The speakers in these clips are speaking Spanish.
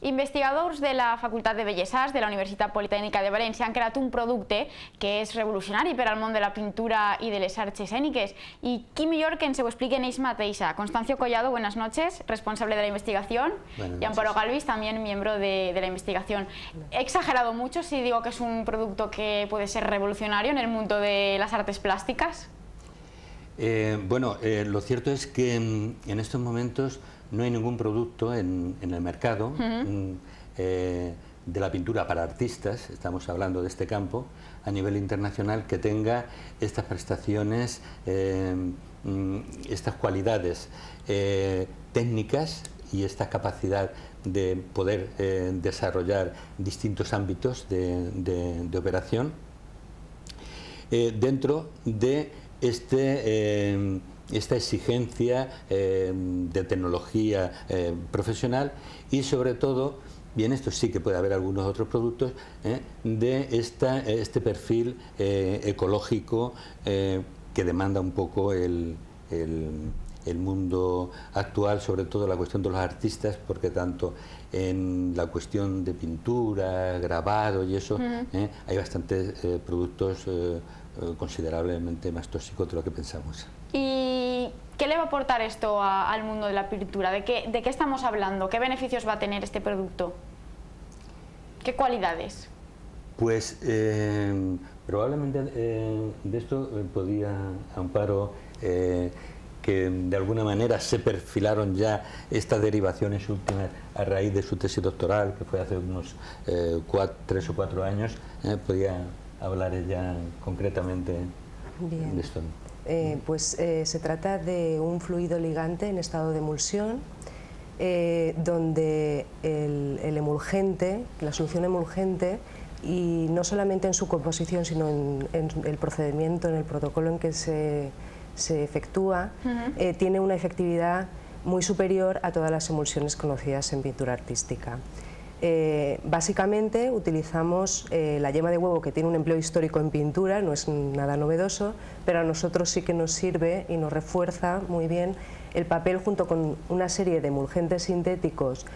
Investigadors de la Facultat de Belles Arts de la Universitat Politècnica de València han creat un producte que és revolucionari per al món de la pintura i de les arts escèniques. I qui millor que ens ho expliquen ells mateixa. Constancio Collado, buenas noches, responsable de la investigación. y Amparo Galvis, también miembro de, de la investigación. He exagerado mucho si digo que es un producto que puede ser revolucionario en el mundo de las artes plásticas. Eh, bueno, eh, lo cierto es que en estos momentos no hay ningún producto en, el mercado mm, eh, de la pintura para artistas, estamos hablando de este campo, a nivel internacional que tenga estas prestaciones, mm, estas cualidades técnicas y esta capacidad de poder desarrollar distintos ámbitos de operación dentro de este, eh, esta exigencia eh, de tecnología eh, profesional y sobre todo, bien esto sí que puede haber algunos otros productos, de esta, este perfil ecológico que demanda un poco el, el mundo actual, sobre todo la cuestión de los artistas, porque tanto en la cuestión de pintura, grabado y eso, hay bastantes productos eh, considerablemente más tóxico de lo que pensamos. ¿Y qué le va a aportar esto al mundo de la pintura? ¿De qué, ¿De qué estamos hablando? ¿Qué beneficios va a tener este producto? ¿Qué cualidades? Pues eh, probablemente eh, de esto podía Amparo que de alguna manera se perfilaron ya estas derivaciones últimas a raíz de su tesis doctoral, que fue hace unos tres o cuatro años, podía hablar ella concretamente de esto? Eh, pues eh, se trata de un fluido ligante en estado de emulsión, eh, donde el, emulgente, la solución emulgente, y no solamente en su composición, sino en, el procedimiento, en el protocolo en que se, se efectúa, tiene una efectividad muy superior a todas las emulsiones conocidas en pintura artística. Eh, básicamente utilizamos eh, la yema de huevo que tiene un empleo histórico en pintura, no es nada novedoso, pero a nosotros sí que nos sirve y nos refuerza muy bien el papel junto con una serie de emulgentes sintéticos,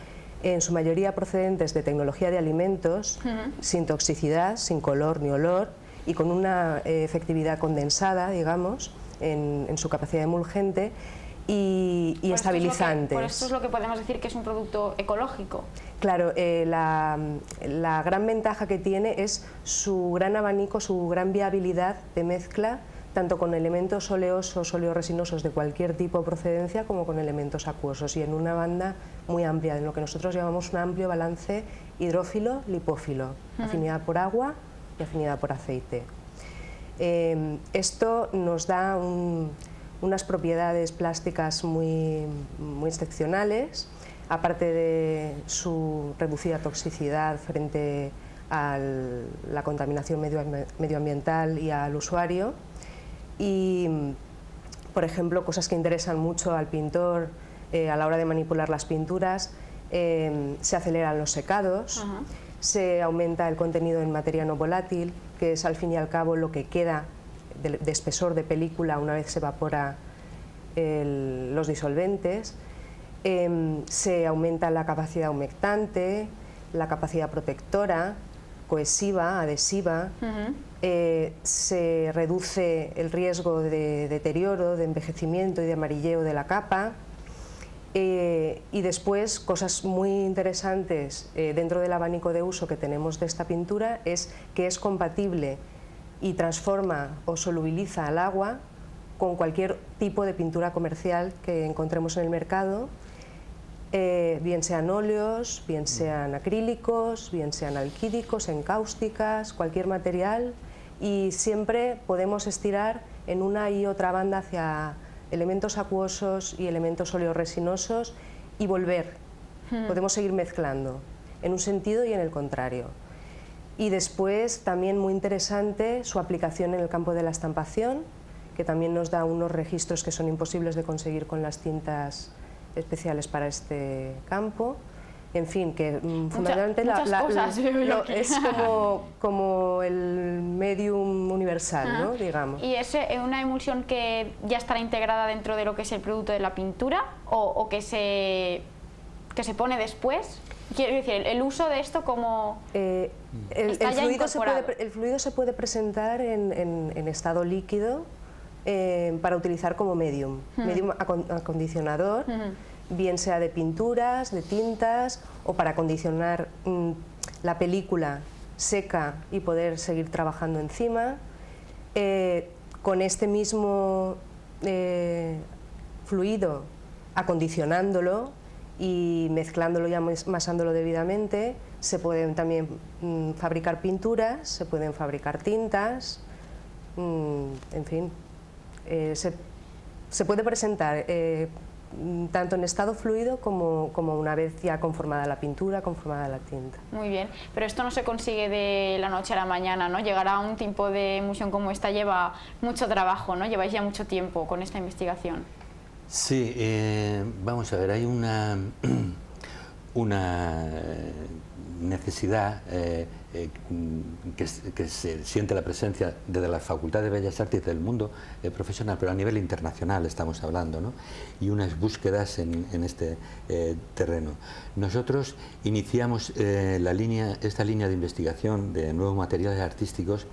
en su mayoría procedentes de tecnología de alimentos, sin toxicidad, sin color ni olor y con una eh, efectividad condensada, digamos, en, en su capacidad emulgente y, estabilizante. por esto es lo que podemos decir que es un producto ecológico. Claro, eh, la, gran ventaja que tiene es su gran abanico, su gran viabilidad de mezcla, tanto con elementos oleosos, oleoresinosos de cualquier tipo de procedencia, como con elementos acuosos, y en una banda muy amplia, en lo que nosotros llamamos un amplio balance hidrófilo-lipófilo, afinidad por agua y afinidad por aceite. Eh, esto nos da un unas propiedades plásticas muy, muy excepcionales, aparte de su reducida toxicidad frente a la contaminación medioambiental y al usuario. Y, por ejemplo, cosas que interesan mucho al pintor eh, a la hora de manipular las pinturas, eh, se aceleran los secados, se aumenta el contenido en materia no volátil, que es al fin y al cabo lo que queda de, espesor de película una vez se evapora los disolventes, em, se aumenta la capacidad humectante, la capacidad protectora, cohesiva, adhesiva, eh, se reduce el riesgo de deterioro, de envejecimiento y de amarilleo de la capa, eh, y después, cosas muy interesantes eh, dentro del abanico de uso que tenemos de esta pintura es que es compatible y transforma o solubiliza al agua con cualquier tipo de pintura comercial que encontremos en el mercado, eh, bien sean óleos, bien sean acrílicos, bien sean alquídicos, encáusticas, cualquier material y siempre podemos estirar en una y otra banda hacia elementos acuosos y elementos oleoresinosos y volver. Hmm. Podemos seguir mezclando en un sentido y en el contrario. Y después también muy interesante su aplicación en el campo de la estampación, que también nos da unos registros que son imposibles de conseguir con las tintas especiales para este campo. En fin, que mm, fundamentalmente la, es como, como, el medium universal, ¿no? digamos. ¿Y es una emulsión que ya estará integrada dentro de lo que es el producto de la pintura o, que se que se pone después? Quiero decir, el uso de esto como... Eh, el, fluido se puede, el, fluido se puede, presentar en, estado líquido eh, para utilizar como medium, medium acondicionador, bien sea de pinturas, de tintas o para acondicionar mm, la película seca y poder seguir trabajando encima. Eh, con este mismo fluido, acondicionándolo, y mezclándolo y amasándolo debidamente se pueden también mm, fabricar pinturas, se pueden fabricar tintas, mm, en fin, eh, se, puede presentar eh, tanto en estado fluido como, como, una vez ya conformada la pintura, conformada la tinta. Muy bien, pero esto no se consigue de la noche a la mañana, ¿no? Llegar a un tipo de emulsión como esta lleva mucho trabajo, ¿no? Lleváis ya mucho tiempo con esta investigación. Sí, eh, vamos a ver, hay una, una necesidad eh, eh, que, se siente la presencia desde la Facultad de Bellas Artes del mundo profesional, pero a nivel internacional estamos hablando, ¿no? y unas búsquedas en, este terreno. Nosotros iniciamos la línea, esta línea de investigación de nuevos materiales artísticos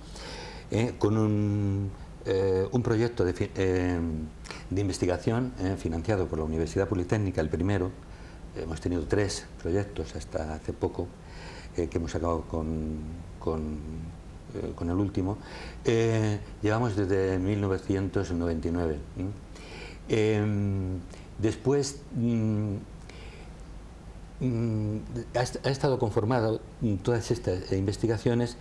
con un eh, proyecto de, eh, investigación eh, financiado por la Universidad Politécnica, el primero, hemos tenido tres proyectos hasta hace poco, que hemos acabado con, con, el último, llevamos desde 1999. después mm, mm, ha, estado conformado todas estas investigaciones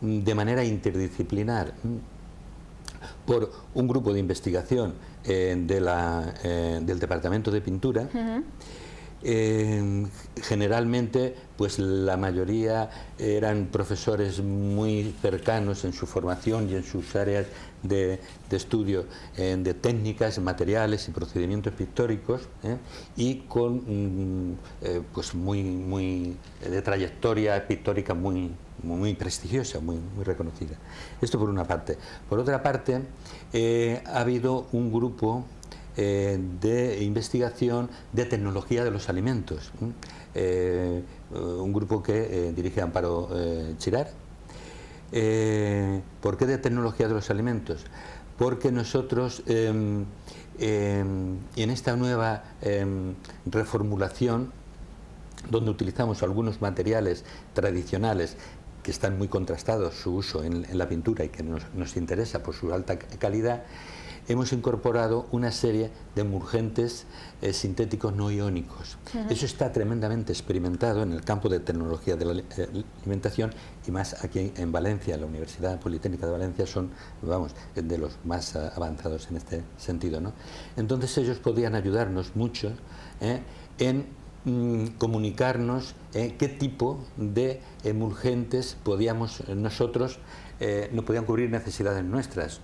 de manera interdisciplinar por un grupo de investigación eh, de la, eh, del Departamento de Pintura. Eh, generalmente, pues la mayoría eran profesores muy cercanos en su formación y en sus áreas de, estudio de técnicas, materiales y procedimientos pictóricos y con mm, pues muy, muy de trayectoria pictórica muy, muy prestigiosa, muy, muy reconocida. Esto por una parte. Por otra parte, eh, ha habido un grupo eh, de investigación de tecnología de los alimentos, eh, un grupo que dirige Amparo Chirar. ¿Por qué de tecnología de los alimentos? Porque nosotros em, em, en esta nueva em, reformulación donde utilizamos algunos materiales tradicionales que están muy contrastados su uso en, la pintura y que nos, interesa por su alta calidad, hemos incorporado una serie de emulgentes eh, sintéticos no iónicos. Eso está tremendamente experimentado en el campo de tecnología de la eh, alimentación y más aquí en Valencia, la Universidad Politécnica de Valencia son, vamos, de los más avanzados en este sentido. ¿no? Entonces ellos podían ayudarnos mucho eh, en Mm, comunicarnos eh, qué tipo de emulgentes podíamos nosotros, eh, no podían cubrir necesidades nuestras.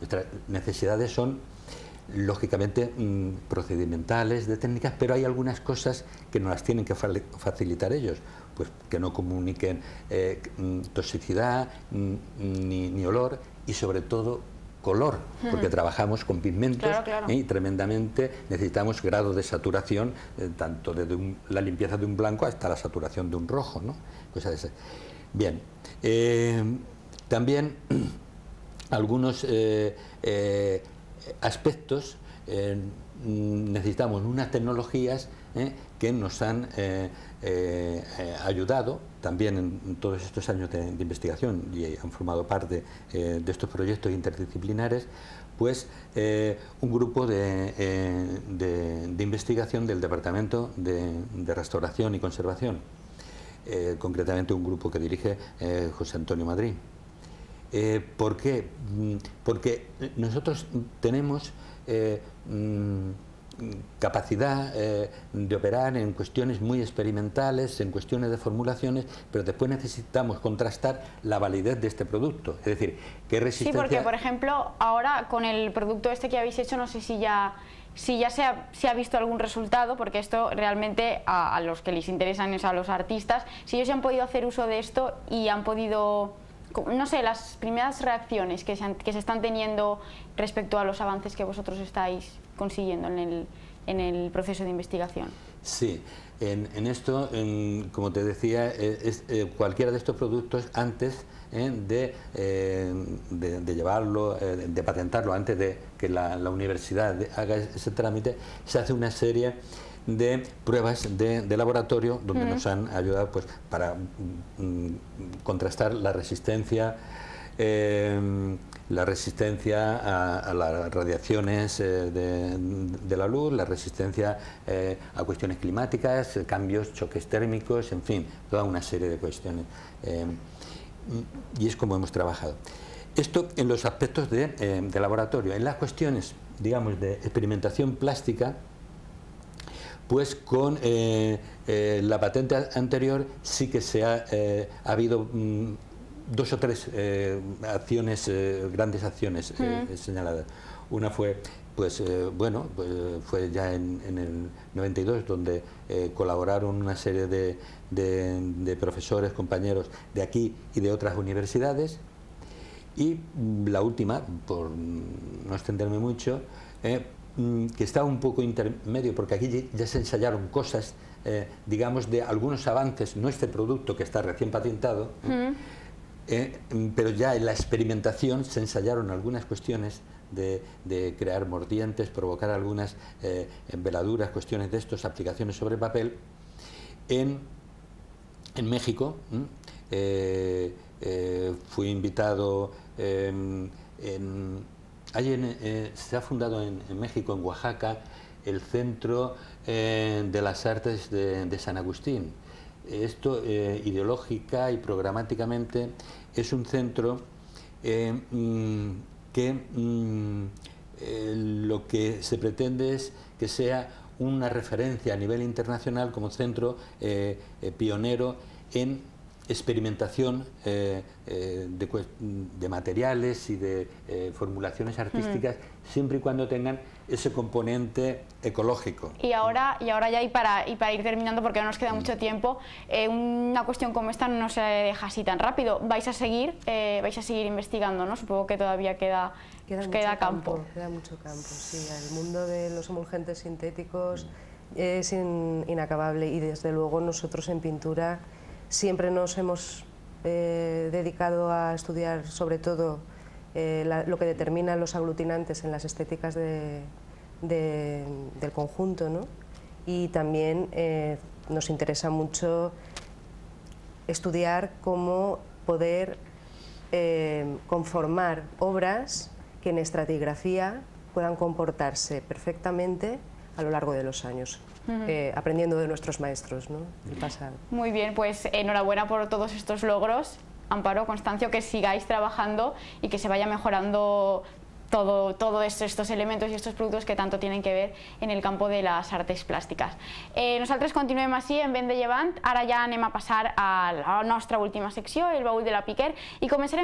Nuestras necesidades son lógicamente mm, procedimentales, de técnicas, pero hay algunas cosas que nos las tienen que facilitar ellos, pues que no comuniquen eh, mm, toxicidad ni olor y sobre todo color, porque trabajamos con pigmentos ¿eh? y tremendamente necesitamos grado de saturación, eh, tanto desde la limpieza de un blanco hasta la saturación de un rojo, ¿no? Bien, eh, también algunos aspectos necesitamos unas tecnologías que nos han eh, eh, ayudado también en, todos estos años de, investigación y han formado parte eh, de estos proyectos interdisciplinares, pues un grupo de, investigación del Departamento de, Restauración y Conservación, concretamente un grupo que dirige José Antonio Madrid. ¿Por qué? Mm, porque nosotros tenemos mm, capacidad eh, de operar en cuestiones muy experimentales, en cuestiones de formulaciones, pero después necesitamos contrastar la validez de este producto. Es decir, qué resistencia... Sí, porque por ejemplo, ahora con el producto este que habéis hecho, no sé si ya si ya se ha, ha, visto algún resultado, porque esto realmente a, los que les interesan es a los artistas, si ellos ya han podido hacer uso de esto y han podido, no sé, las primeras reacciones que se, que se están teniendo respecto a los avances que vosotros estáis consiguiendo en el, en el proceso de investigación. Sí, en, esto, como te decía, eh, eh, cualquiera de estos productos antes eh, de, de, llevarlo, de patentarlo, antes de que la, universidad haga ese trámite, se hace una serie de pruebas de, laboratorio donde nos han ayudado pues, para mm, mm, contrastar la resistencia la resistencia a, las radiaciones eh, de, la luz, la resistencia eh, a cuestiones climáticas, cambios, choques térmicos, en fin, toda una serie de cuestiones. Eh, y es como hemos trabajado. Esto en los aspectos de, laboratorio. En las cuestiones, digamos, de experimentación plástica, pues con la patente anterior sí que se ha, ha habido mm, dos o tres eh, acciones, eh, grandes acciones eh, señaladas. Una fue, pues bueno, pues, fue ya en, el 92 donde colaboraron una serie de, de, profesores, compañeros de aquí y de otras universidades. Y la última, por no extenderme mucho, mm, que está un poco intermedio, porque aquí ya se ensayaron cosas, digamos, de algunos avances, no este producto que está recién patentado, eh, pero ya en la experimentación se ensayaron algunas cuestiones de, crear mordientes, provocar algunas eh, veladuras, cuestiones de estos, aplicaciones sobre papel. En, México eh, fui invitado, em, se ha fundado en, México, en Oaxaca, el Centro de las Artes de San Agustín. Esto eh, ideológica y programáticamente es un centro eh, mm, que mm, eh, lo que se pretende es que sea una referencia a nivel internacional como centro pionero en experimentación eh, eh, de, materiales y de eh, formulaciones artísticas, siempre y cuando tengan ese componente ecológico. Y ahora, y ahora ya, y para, y para ir terminando, porque no nos queda mucho tiempo, una cuestión como esta no se deja así tan rápido. ¿Vais a seguir, vais a seguir investigando? ¿no? Supongo que todavía queda, queda, queda campo. Queda mucho campo, sí. El mundo de los emulgentes sintéticos es inacabable y desde luego nosotros en pintura Siempre nos hemos eh, dedicado a estudiar sobre todo eh, lo que determina los aglutinantes en las estéticas del conjunto ¿no? y también eh, nos interesa mucho estudiar cómo poder conformar obras que en estratigrafía puedan comportarse perfectamente a lo largo de los años. Eh, aprendiendo de nuestros maestros ¿no? Muy bien, pues enhorabuena por todos estos logros. Amparo, Constancio, que sigáis trabajando y que se vaya mejorando todos todo estos elementos y estos productos que tanto tienen que ver en el campo de las artes plàstiques. Eh, nosaltres continuem així en Vent de Llevant, ara ja anem a passar a la nostra última secció, el baúl de la Piquer, i començarem